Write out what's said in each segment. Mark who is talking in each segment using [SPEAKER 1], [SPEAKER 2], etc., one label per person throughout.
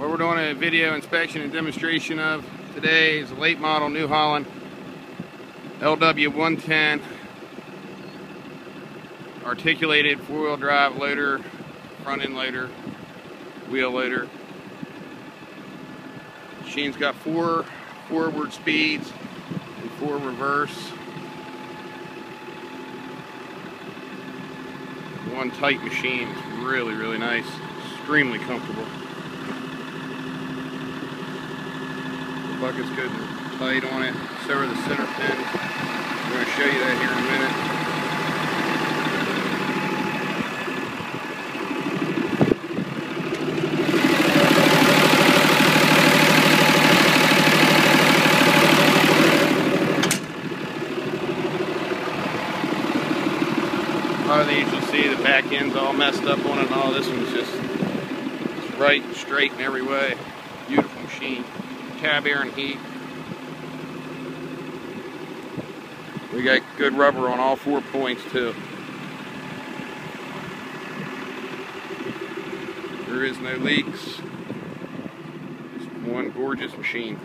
[SPEAKER 1] What we're doing a video inspection and demonstration of today is a late model New Holland LW110 articulated four-wheel drive loader, front end loader, wheel loader. Machine's got four forward speeds and four reverse. One tight machine. It's really, really nice. Extremely comfortable. Bucket's and tight on it. Are the center pins. I'm going to show you that here in a minute. See the back end's all messed up on it and all. This one's just right and straight in every way. Beautiful machine. Cab air and heat. We got good rubber on all four points too. There is no leaks. Just one gorgeous machine.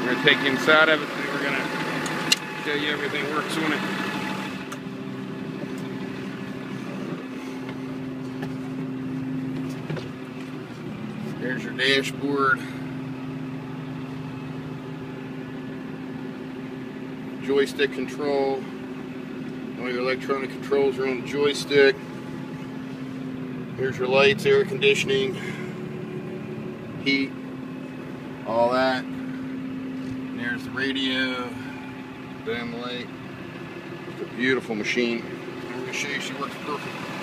[SPEAKER 1] We're going to take you inside of it and we're going to show you everything works on it. There's your dashboard. Joystick control. All your electronic controls are on the joystick. Here's your lights, air conditioning, heat, all that. And there's the radio damn light. It's a beautiful machine. I'm going to show you she works perfect.